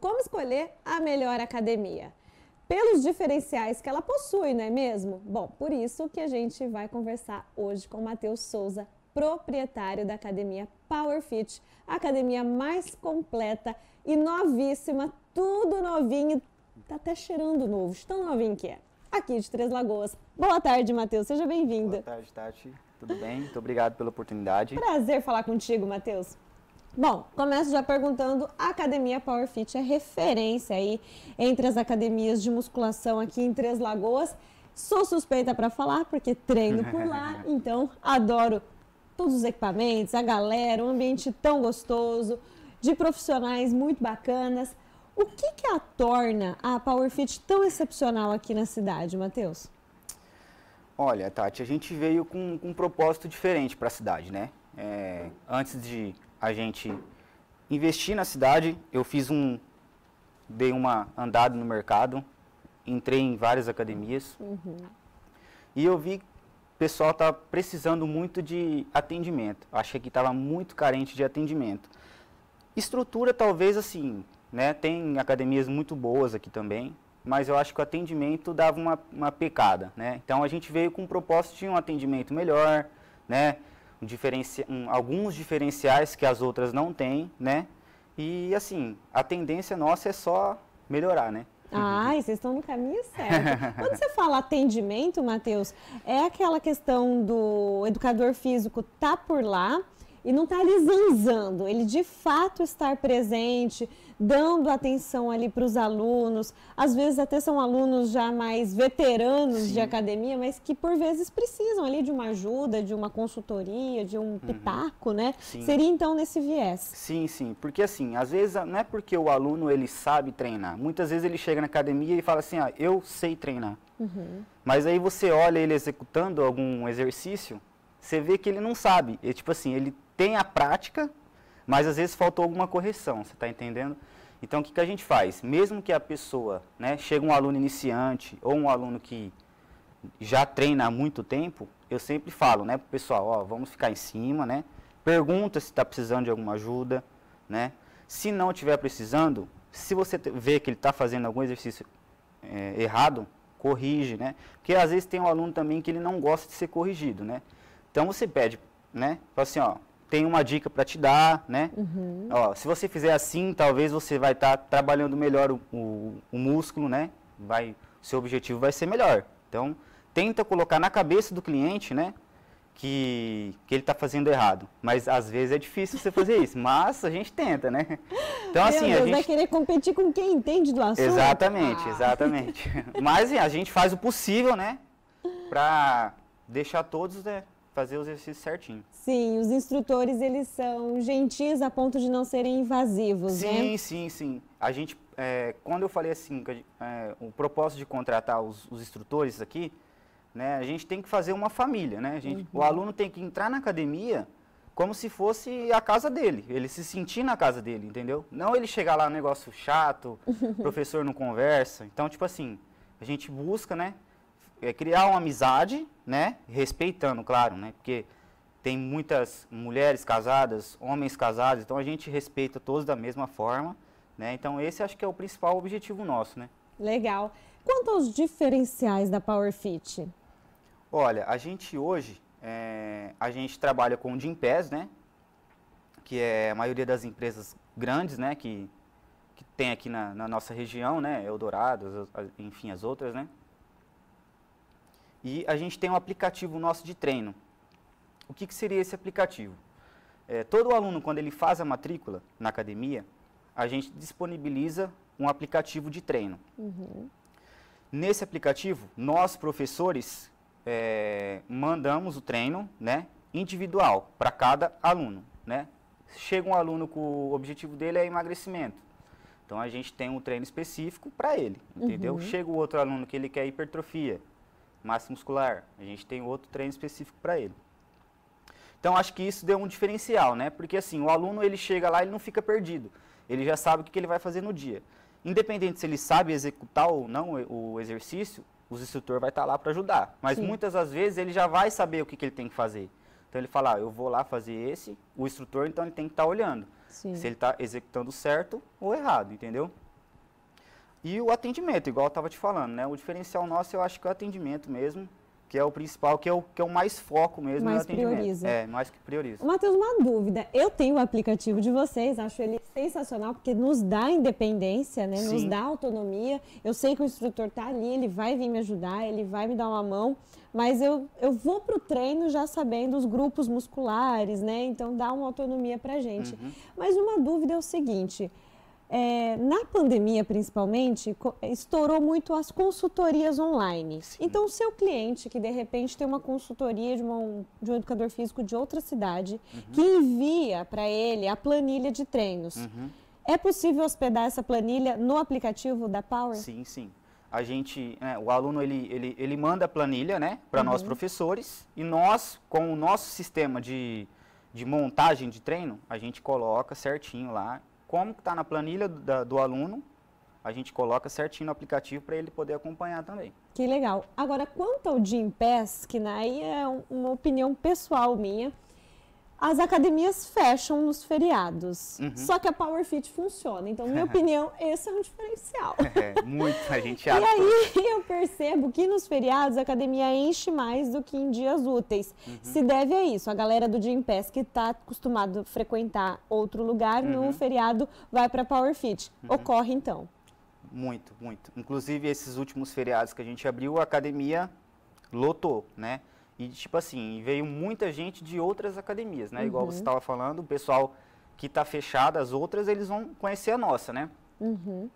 Como escolher a melhor academia? Pelos diferenciais que ela possui, não é mesmo? Bom, por isso que a gente vai conversar hoje com o Matheus Souza, proprietário da academia PowerFit, a academia mais completa e novíssima, tudo novinho, tá até cheirando novo, tão novinho que é. Aqui de Três Lagoas. Boa tarde, Matheus, seja bem-vindo. Boa tarde, Tati. Tudo bem? Muito obrigado pela oportunidade. Prazer falar contigo, Matheus. Bom, começo já perguntando, a Academia PowerFit é referência aí entre as academias de musculação aqui em Três Lagoas. Sou suspeita para falar porque treino por lá, então adoro todos os equipamentos, a galera, um ambiente tão gostoso, de profissionais muito bacanas. O que, que a torna a PowerFit tão excepcional aqui na cidade, Matheus? Olha, Tati, a gente veio com, com um propósito diferente para a cidade, né? É, antes de a gente investir na cidade, eu fiz um, dei uma andada no mercado, entrei em várias academias uhum. e eu vi que o pessoal estava precisando muito de atendimento. Achei que estava muito carente de atendimento. Estrutura talvez assim, né? Tem academias muito boas aqui também, mas eu acho que o atendimento dava uma, uma pecada, né? Então a gente veio com o propósito de um atendimento melhor, né? Diferenci... Um, alguns diferenciais que as outras não têm, né? E assim, a tendência nossa é só melhorar, né? Ah, vocês estão no caminho certo. Quando você fala atendimento, Matheus, é aquela questão do educador físico tá por lá e não tá ali zanzando, ele de fato estar presente, dando atenção ali para os alunos. Às vezes até são alunos já mais veteranos sim. de academia, mas que por vezes precisam ali de uma ajuda, de uma consultoria, de um uhum. pitaco, né? Sim. Seria então nesse viés. Sim, sim, porque assim, às vezes não é porque o aluno ele sabe treinar. Muitas vezes ele chega na academia e fala assim, ah, eu sei treinar. Uhum. Mas aí você olha ele executando algum exercício, você vê que ele não sabe. E, tipo assim, ele tem a prática, mas às vezes faltou alguma correção, você está entendendo? Então, o que, que a gente faz? Mesmo que a pessoa, né, chega um aluno iniciante ou um aluno que já treina há muito tempo, eu sempre falo, né, para o pessoal, ó, vamos ficar em cima, né, pergunta se está precisando de alguma ajuda, né, se não estiver precisando, se você vê que ele está fazendo algum exercício é, errado, corrige, né, porque às vezes tem um aluno também que ele não gosta de ser corrigido, né, então você pede, né, fala assim, ó, tem uma dica para te dar, né? Uhum. Ó, se você fizer assim, talvez você vai estar tá trabalhando melhor o, o, o, músculo, né? Vai, seu objetivo vai ser melhor. Então, tenta colocar na cabeça do cliente, né? Que, que ele está fazendo errado. Mas às vezes é difícil você fazer isso. Mas a gente tenta, né? Então, assim, Deus, a gente vai querer competir com quem entende do assunto. Exatamente, ah. exatamente. Mas assim, a gente faz o possível, né? Para deixar todos né, fazer o exercício certinho. Sim, os instrutores eles são gentis a ponto de não serem invasivos, sim, né? Sim, sim, sim. A gente, é, quando eu falei assim, é, o propósito de contratar os, os, instrutores aqui, né, a gente tem que fazer uma família, né? Gente, uhum. O aluno tem que entrar na academia como se fosse a casa dele, ele se sentir na casa dele, entendeu? Não ele chegar lá, negócio chato, professor não conversa. Então, tipo assim, a gente busca, né, é criar uma amizade, né? Respeitando, claro, né? Porque tem muitas mulheres casadas, homens casados, então a gente respeita todos da mesma forma, né? Então esse acho que é o principal objetivo nosso, né? Legal. Quanto aos diferenciais da PowerFit? Olha, a gente hoje, é, a gente trabalha com o Gympass, né? Que é a maioria das empresas grandes, né? Que, que tem aqui na, na nossa região, né? Eldorado, enfim, as outras, né? E a gente tem um aplicativo nosso de treino. O que, que seria esse aplicativo? É, todo aluno, quando ele faz a matrícula na academia, a gente disponibiliza um aplicativo de treino. Uhum. Nesse aplicativo, nós, professores, é, mandamos o treino né, individual para cada aluno. Né? Chega um aluno com o objetivo dele é emagrecimento. Então a gente tem um treino específico para ele, entendeu? Uhum. Chega o outro aluno que ele quer hipertrofia massa muscular. A gente tem outro treino específico para ele. Então acho que isso deu um diferencial, né? Porque assim, o aluno ele chega lá, ele não fica perdido. Ele já sabe o que ele vai fazer no dia. Independente se ele sabe executar ou não o exercício, o instrutor vai estar lá para ajudar. Mas Sim. muitas das vezes ele já vai saber o que, que ele tem que fazer. Então ele fala, ah, eu vou lá fazer esse, o instrutor então ele tem que estar olhando. Sim. Se ele está executando certo ou errado, entendeu? E o atendimento, igual eu estava te falando, né? O diferencial nosso eu acho que é o atendimento mesmo que é o principal, que é o, que é o mais foco mesmo mais prioriza. É, mais que prioriza. Matheus, uma dúvida. Eu tenho o aplicativo de vocês, acho ele sensacional, porque nos dá independência, né? Nos dá autonomia. Eu sei que o instrutor está ali, ele vai vir me ajudar, ele vai me dar uma mão, mas eu, eu vou para o treino já sabendo os grupos musculares, né? Então dá uma autonomia para gente. Uhum. Mas uma dúvida é o seguinte. É, na pandemia, principalmente, estourou muito as consultorias online. Sim. Então, o seu cliente que de repente tem uma consultoria de, uma, de um educador físico de outra cidade, uhum. que envia para ele a planilha de treinos. Uhum. É possível hospedar essa planilha no aplicativo da Power? Sim, sim. A gente, né, o aluno ele, ele, ele manda a planilha né, para uhum. nós professores e nós, com o nosso sistema de, de montagem de treino, a gente coloca certinho lá como está na planilha do, do aluno, a gente coloca certinho no aplicativo para ele poder acompanhar também. Que legal. Agora, quanto ao Gym Pass, que aí é uma opinião pessoal minha, as academias fecham nos feriados. Uhum. Só que a Power Fit funciona. Então, na minha opinião, esse é um diferencial. É, muito, a gente acha. E aí eu percebo que nos feriados a academia enche mais do que em dias úteis. Uhum. Se deve a isso. A galera do Gym Pass que está acostumado a frequentar outro lugar, uhum. no feriado vai para Power Fit. Uhum. Ocorre então. Muito, muito. Inclusive, esses últimos feriados que a gente abriu, a academia lotou, né? E, tipo assim, veio muita gente de outras academias, né? Uhum. Igual você estava falando, o pessoal que está fechado, as outras, eles vão conhecer a nossa, né? Uhum.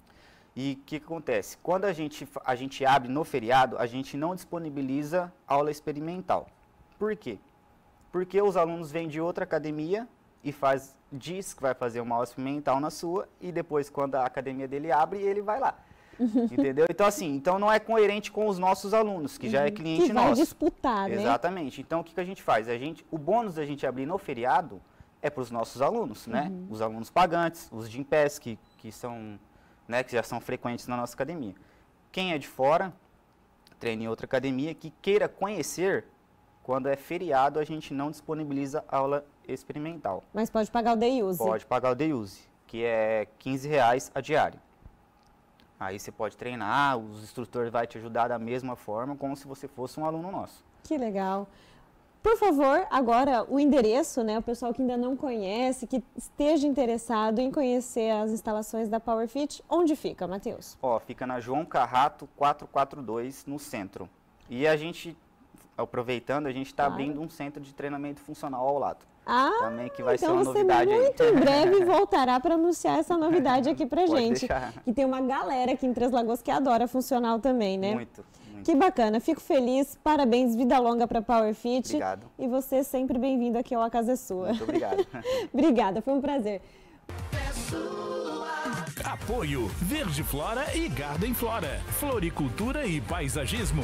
E o que, que, acontece? Quando a gente, a gente abre no feriado, a gente não disponibiliza aula experimental. Por quê? Porque os alunos vêm de outra academia e faz, diz que vai fazer uma aula experimental na sua, e depois, quando a academia dele abre, ele vai lá. Entendeu? Então, assim, então não é coerente com os nossos alunos, que uhum. já é uhum. cliente que vai nosso. disputar, né? Exatamente. Então, o que, que a gente faz? A gente, o bônus da gente abrir no feriado é para os nossos alunos, né? Uhum. Os alunos pagantes, os de Impes, que, que são, né, que já são frequentes na nossa academia. Quem é de fora, treina em outra academia, que queira conhecer, quando é feriado, a gente não disponibiliza aula experimental. Mas pode pagar o day use? Pode pagar o day use, que é 15 reais a diária. Aí você pode treinar, os instrutores vão te ajudar da mesma forma, como se você fosse um aluno nosso. Que legal. Por favor, agora o endereço, né? O pessoal que ainda não conhece, que esteja interessado em conhecer as instalações da PowerFit, onde fica, Matheus? Ó, fica na João Carrato 442, no centro. E a gente, aproveitando, a gente está claro. abrindo um centro de treinamento funcional ao lado. Ah, também que vai então ser uma você novidade muito aí. em breve voltará para anunciar essa novidade aqui para gente. Deixar. Que tem uma galera aqui em Três Lagoas que adora funcional também, né? Muito, muito. Que bacana, fico feliz, parabéns, vida longa para PowerFit. Obrigado. E você sempre bem-vindo aqui ao A Casa é Sua. Muito obrigado. Obrigada, foi um prazer. Apoio Verde Flora e Garden Flora, Floricultura e Paisagismo.